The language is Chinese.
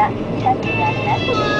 Dan kita.